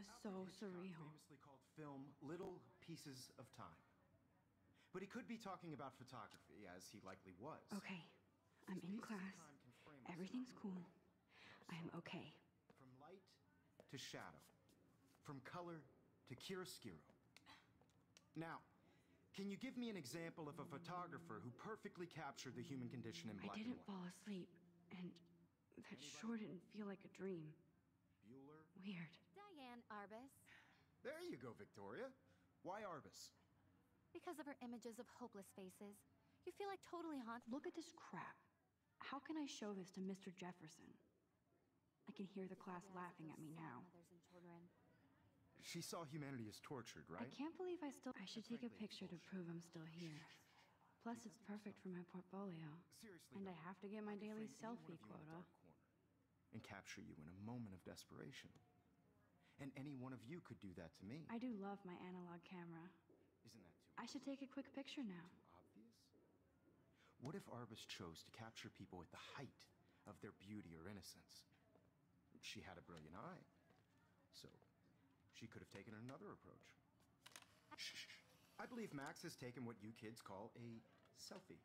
was so surreal. famously called film little pieces of time. But he could be talking about photography, as he likely was. Okay, I'm in class. time can frame us Everything's cool. I'm okay. From light to shadow, from color to chiaroscuro. Now, can you give me an example of a photographer who perfectly captured the human condition in black and didn't white? fall asleep, and that sure didn't feel like a dream. Bueller? Weird. Diane Arbus. There you go, Victoria. Why Arbus? Because of her images of hopeless faces, you feel like totally haunted. Look at this crap. How can I show this to Mr. Jefferson? I can hear the class laughing at me now. Mothers and children. She saw humanity as tortured, right? I can't believe I still. I should take a picture to prove I'm still here. Plus, it's perfect for my portfolio. Seriously. And I have to get my daily frame any one selfie of you in a quota. Dark corner And capture you in a moment of desperation. And any one of you could do that to me. I do love my analog camera. Isn't that too I should take a quick picture now. obvious? What if Arbus chose to capture people at the height of their beauty or innocence? She had a brilliant eye. So, she could have taken another approach. Shh. I believe Max has taken what you kids call a selfie.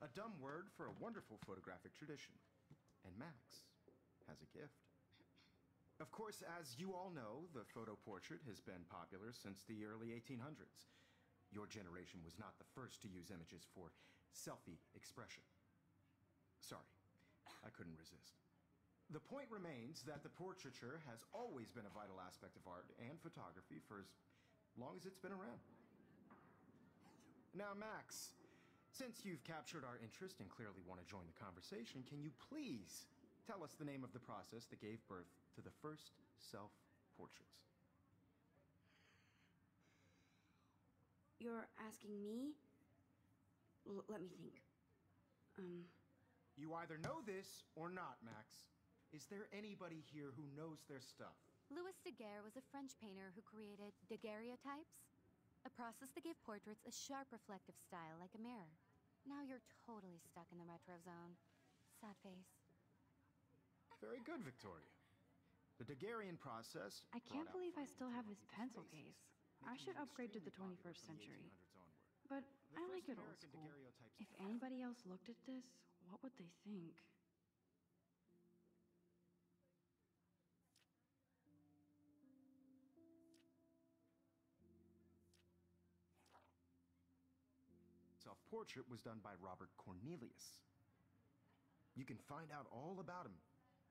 A dumb word for a wonderful photographic tradition. And Max has a gift. Of course, as you all know, the photo portrait has been popular since the early 1800s. Your generation was not the first to use images for selfie expression. Sorry, I couldn't resist. The point remains that the portraiture has always been a vital aspect of art and photography for as long as it's been around. Now, Max, since you've captured our interest and clearly want to join the conversation, can you please tell us the name of the process that gave birth to the first self portraits? You're asking me? L- let me think. Um, You either know this or not, Max. Is there anybody here who knows their stuff? Louis Daguerre was a French painter who created daguerreotypes, a process that gave portraits a sharp reflective style like a mirror. Now you're totally stuck in the retro zone. Sad face. Very good, Victoria. The Daguerrean process. I can't believe I still have this pencil case. I should upgrade to the 21st popular from the century. But I like it old school. If anybody else looked at this, what would they think? Self-portrait was done by Robert Cornelius. You can find out all about him